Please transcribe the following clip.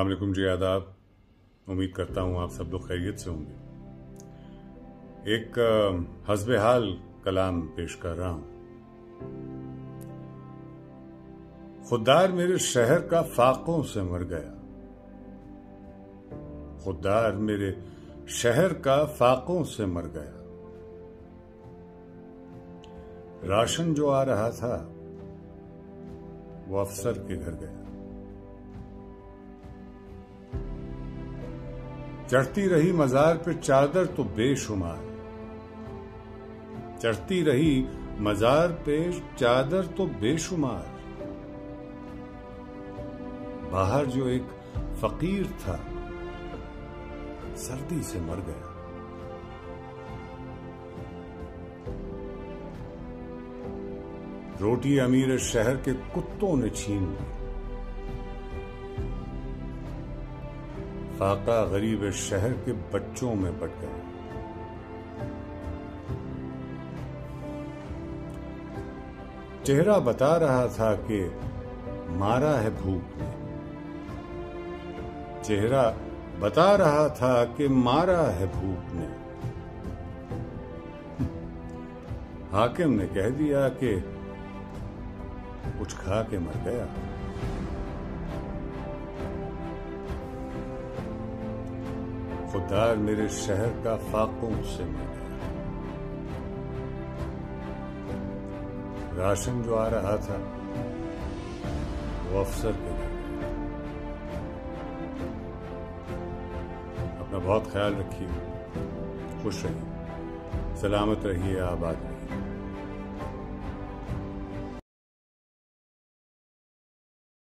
अलकुम जी, आदाब। उम्मीद करता हूँ आप सब लोग खैरियत से होंगे। एक हसब हाल कलाम पेश कर रहा हूँ। खुददार मेरे शहर का फाकों से मर गया। खुददार मेरे शहर का फाकों से मर गया। राशन जो आ रहा था, वो अफसर के घर गया। चढ़ती रही मजार पे चादर तो बेशुमार। चढ़ती रही मजार पे चादर तो बेशुमार। बाहर जो एक फकीर था, सर्दी से मर गया। रोटी अमीर शहर के कुत्तों ने छीन ली। फाका गरीब शहर के बच्चों में बट गया चेहरा बता रहा था कि मारा है भूख ने। चेहरा बता रहा था कि मारा है भूख ने। हाकिम ने कह दिया कि कुछ खा के मर गया। खुदार मेरे शहर का फाकों से मिला राशन जो आ रहा था, वो अफसर के अपना बहुत ख्याल रखिए। खुश रहिए। सलामत रहिए आबाद